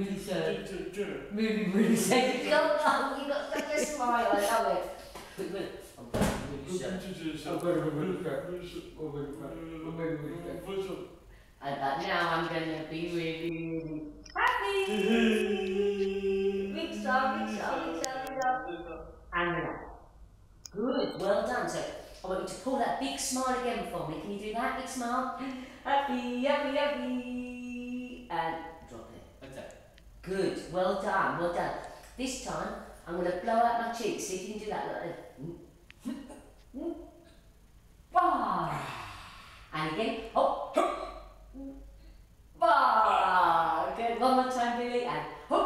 Really sad. Do, do, do. Really, really sad. You got, oh, you got such a smile. I love it. But, but, I'm really sad. I'm yourself. very, very sad. Who's- Oh, very sad. Oh, very, very sad. What's up? And but now I'm gonna be really, really happy. Big song, big song, big song, big song. And relax. Good, well done. So I want you to pull that big smile again for me. Can you do that? Big smile. Happy, happy, happy. And drop it. Okay. Good. Well done. Well done. This time, I'm going to blow out my cheeks. See if you can do that. Like bah. And again. Oh. Bah. Good. One more time, Billy. And. Oh.